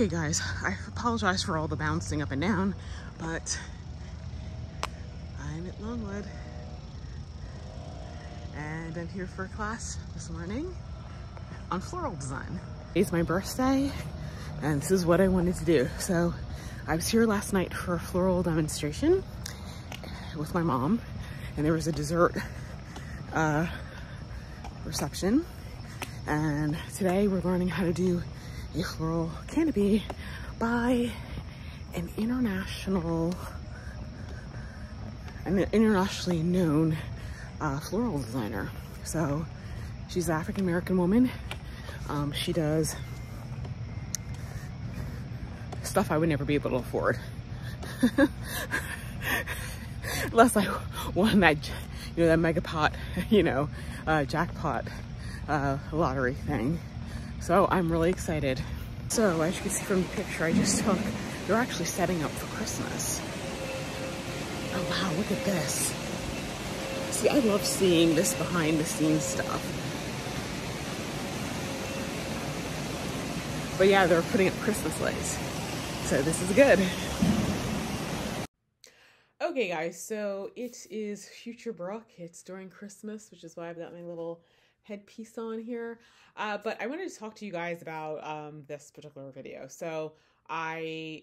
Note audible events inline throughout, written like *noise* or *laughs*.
Okay guys, I apologize for all the bouncing up and down, but I'm at Longwood and I'm here for class this morning on floral design. It's my birthday and this is what I wanted to do. So I was here last night for a floral demonstration with my mom and there was a dessert uh, reception and today we're learning how to do a floral canopy by an international an internationally known uh, floral designer. So she's an African American woman. Um, she does stuff I would never be able to afford. *laughs* Unless I won that you know that mega pot *laughs* you know uh, jackpot uh, lottery thing so I'm really excited. So as you can see from the picture I just took, they're actually setting up for Christmas. Oh wow, look at this. See, I love seeing this behind the scenes stuff. But yeah, they're putting up Christmas lights. So this is good. Okay guys, so it is Future Brooke. It's during Christmas, which is why I've got my little headpiece on here. Uh, but I wanted to talk to you guys about um, this particular video. So I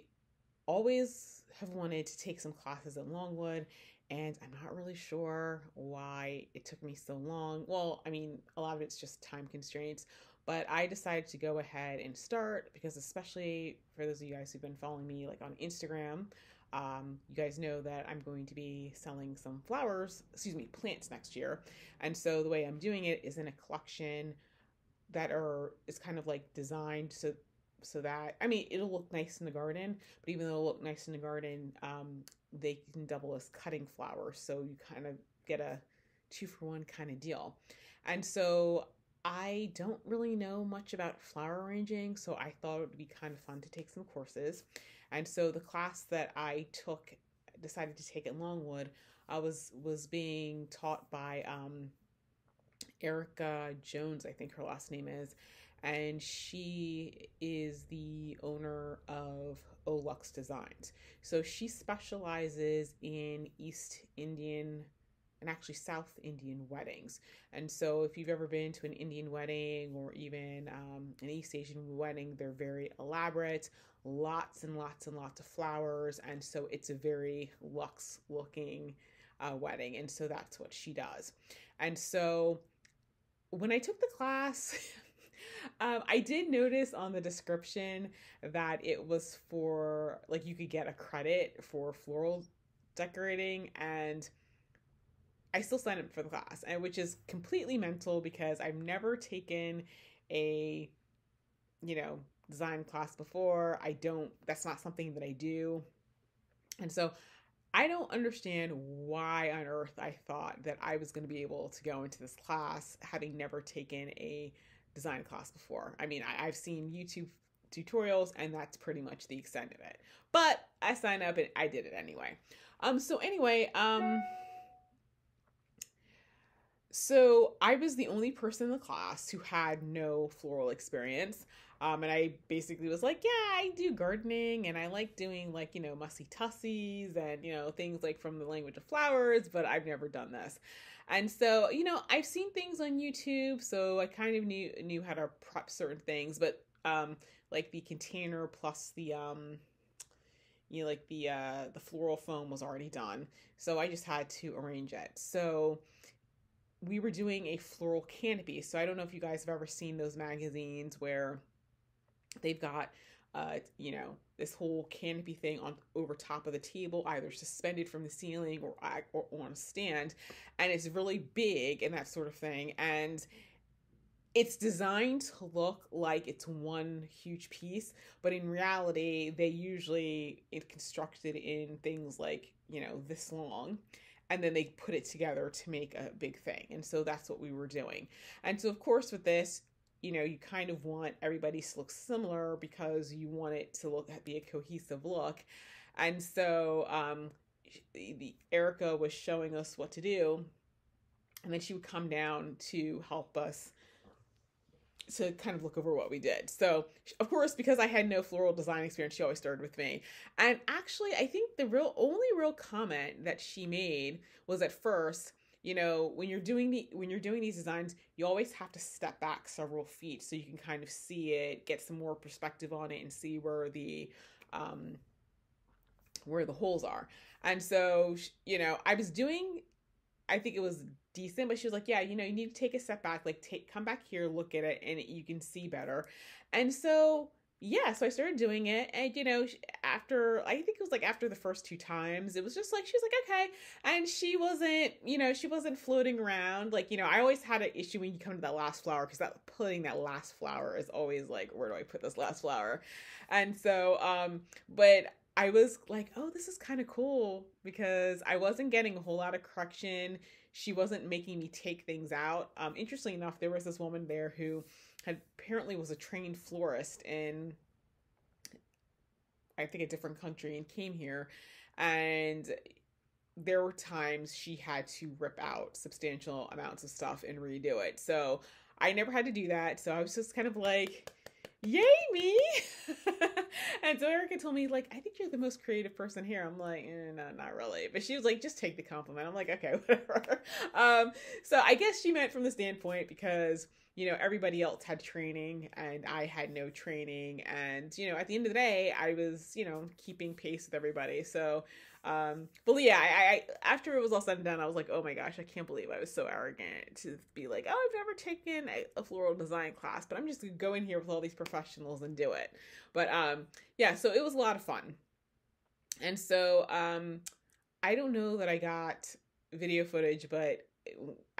always have wanted to take some classes at Longwood and I'm not really sure why it took me so long. Well, I mean, a lot of it's just time constraints, but I decided to go ahead and start because especially for those of you guys who've been following me like on Instagram, um, you guys know that I'm going to be selling some flowers, excuse me, plants next year. And so the way I'm doing it is in a collection that are is kind of like designed so so that I mean it'll look nice in the garden, but even though it'll look nice in the garden, um, they can double as cutting flowers. So you kind of get a two for one kind of deal. And so I don't really know much about flower arranging, so I thought it would be kind of fun to take some courses. And so the class that I took, decided to take at Longwood, I was was being taught by um, Erica Jones, I think her last name is, and she is the owner of Olux Designs. So she specializes in East Indian and actually South Indian weddings. And so, if you've ever been to an Indian wedding or even um, an East Asian wedding, they're very elaborate, lots and lots and lots of flowers. And so, it's a very luxe looking uh, wedding. And so, that's what she does. And so, when I took the class, *laughs* um, I did notice on the description that it was for like you could get a credit for floral decorating and I still signed up for the class, and which is completely mental because I've never taken a, you know, design class before. I don't. That's not something that I do, and so I don't understand why on earth I thought that I was going to be able to go into this class having never taken a design class before. I mean, I, I've seen YouTube tutorials and that's pretty much the extent of it. But I signed up and I did it anyway. Um so anyway, um so I was the only person in the class who had no floral experience. Um, and I basically was like, yeah, I do gardening and I like doing like, you know, mussy tussies and, you know, things like from the language of flowers, but I've never done this. And so, you know, I've seen things on YouTube, so I kind of knew knew how to prep certain things, but um like the container plus the um you know like the uh the floral foam was already done. So I just had to arrange it. So we were doing a floral canopy. So I don't know if you guys have ever seen those magazines where they've got uh, you know, this whole canopy thing on over top of the table, either suspended from the ceiling or, or on a stand, and it's really big and that sort of thing. And it's designed to look like it's one huge piece, but in reality, they usually it's constructed in things like you know this long and then they put it together to make a big thing. And so that's what we were doing. And so, of course, with this, you know, you kind of want everybody to look similar because you want it to look be a cohesive look. And so, um, the Erica was showing us what to do, and then she would come down to help us to kind of look over what we did. So, of course, because I had no floral design experience, she always started with me. And actually, I think the real only real comment that she made was at first, you know, when you're doing the when you're doing these designs, you always have to step back several feet so you can kind of see it, get some more perspective on it, and see where the um, where the holes are. And so, you know, I was doing, I think it was decent, but she was like, yeah, you know, you need to take a step back, like take, come back here, look at it, and you can see better. And so, yeah, so I started doing it. And, you know, after, I think it was like after the first two times, it was just like, she was like, okay. And she wasn't, you know, she wasn't floating around. Like, you know, I always had an issue when you come to that last flower because that putting that last flower is always like, where do I put this last flower? And so, um, but I was like, oh, this is kind of cool because I wasn't getting a whole lot of correction. She wasn't making me take things out. Um, interestingly enough, there was this woman there who had apparently was a trained florist in, I think, a different country and came here. And there were times she had to rip out substantial amounts of stuff and redo it. So I never had to do that. So I was just kind of like, yay me *laughs* *laughs* and so erica told me like i think you're the most creative person here. I'm like eh, no not really. But she was like just take the compliment. I'm like okay *laughs* whatever. Um so i guess she meant from the standpoint because you know everybody else had training and i had no training. And you know at the end of the day i was you know keeping pace with everybody. So um, but yeah, I, I, after it was all said and done, I was like, oh my gosh, I can't believe I was so arrogant to be like, oh, I've never taken a, a floral design class, but I'm just gonna go in here with all these professionals and do it. But um, yeah, so it was a lot of fun. And so um, I don't know that I got video footage, but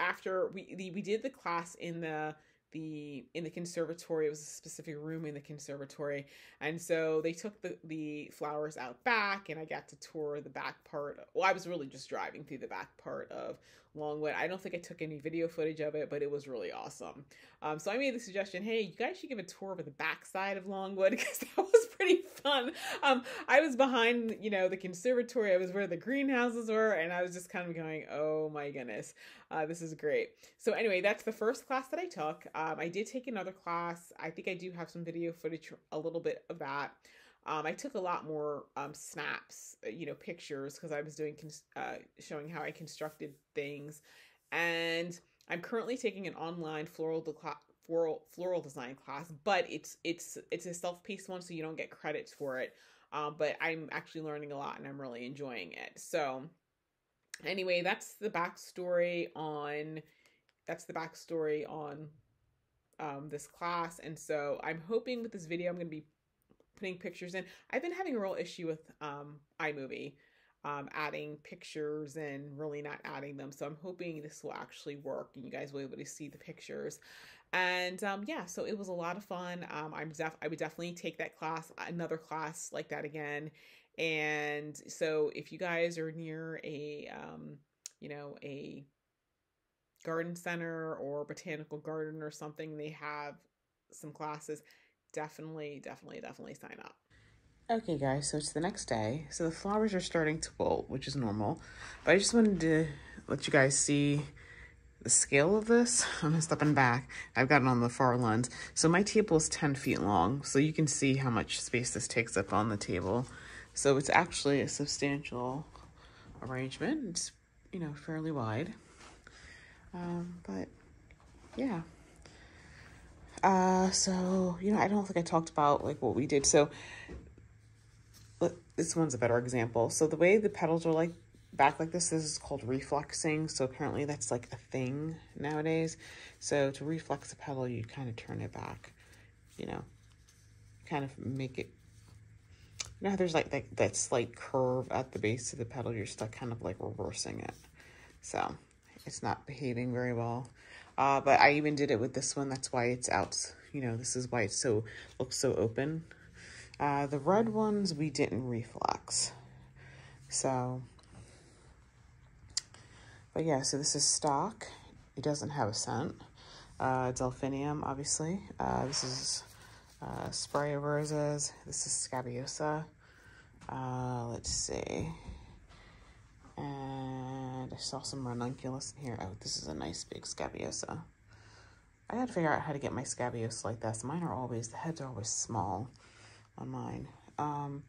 after we we did the class in the the in the conservatory it was a specific room in the conservatory. And so they took the the flowers out back and i got to tour the back part. Well i was really just driving through the back part of longwood i don't think i took any video footage of it but it was really awesome. Um, so i made the suggestion hey you guys should give a tour of the backside of longwood *laughs* because that was pretty fun. Um, i was behind you know the conservatory. I was where the greenhouses were and i was just kind of going oh my goodness uh, this is great. So anyway that's the first class that i took. Um, I did take another class. I think I do have some video footage, a little bit of that. Um, I took a lot more um, snaps, uh, you know, pictures because I was doing uh, showing how I constructed things, and I'm currently taking an online floral floral floral design class, but it's it's it's a self paced one, so you don't get credits for it. Um, but I'm actually learning a lot, and I'm really enjoying it. So, anyway, that's the backstory on that's the backstory on um, this class. And so I'm hoping with this video, I'm going to be putting pictures in. I've been having a real issue with um, iMovie, um, adding pictures and really not adding them. So I'm hoping this will actually work and you guys will be able to see the pictures. And um, yeah, so it was a lot of fun. Um, I'm def- I would definitely take that class, another class like that again. And so if you guys are near a, um, you know, a garden center or botanical garden or something, they have some classes. Definitely, definitely, definitely sign up. Okay, guys, so it's the next day. So the flowers are starting to bolt, which is normal. But I just wanted to let you guys see the scale of this. *laughs* I'm stepping back. I've got it on the far lens. So my table is 10 feet long, so you can see how much space this takes up on the table. So it's actually a substantial arrangement. It's, you know, fairly wide. Um, but yeah. Uh, so, you know, I don't think I talked about like what we did. So this one's a better example. So the way the petals are like back like this, this is called reflexing. So apparently that's like a thing nowadays. So to reflex a petal, you kind of turn it back, you know, kind of make it, you know there's like that, that slight curve at the base of the petal, you're stuck kind of like reversing it. So it's not behaving very well. Uh, but I even did it with this one. That's why it's out. You know, this is why it so looks so open. Uh, the red ones we didn't reflex. So, but yeah, so this is stock. It doesn't have a scent. Uh, Delphinium, obviously. Uh, this is uh, Spray of Roses. This is Scabiosa. Uh, let's see. And I saw some ranunculus in here. Oh, this is a nice big scabiosa. I had to figure out how to get my scabious like this. Mine are always, the heads are always small on mine. Um,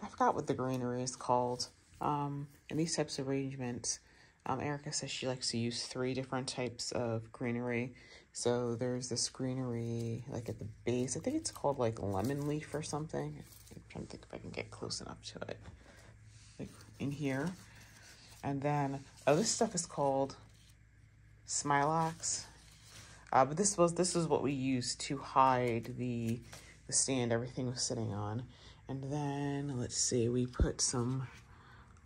I forgot what the greenery is called. Um, in these types of arrangements, um, Erica says she likes to use three different types of greenery. So there's this greenery like at the base. I think it's called like lemon leaf or something. I'm trying to think if I can get close enough to it. Like in here. And then, oh, this stuff is called Smilax. Uh, but this was this is what we used to hide the the stand everything was sitting on. And then let's see, we put some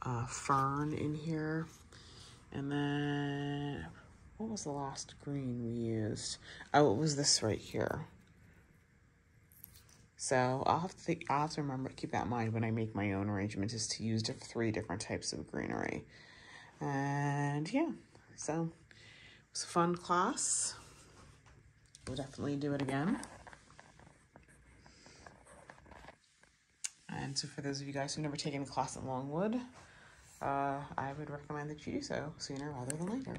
uh, fern in here. And then what was the last green we used? Oh, it was this right here. So I'll have to think, I'll have to remember keep that in mind when I make my own arrangements is to use three different types of greenery. And yeah, so it was a fun class. We'll definitely do it again. And so for those of you guys who've never taken a class at Longwood, uh, I would recommend that you do so sooner rather than later.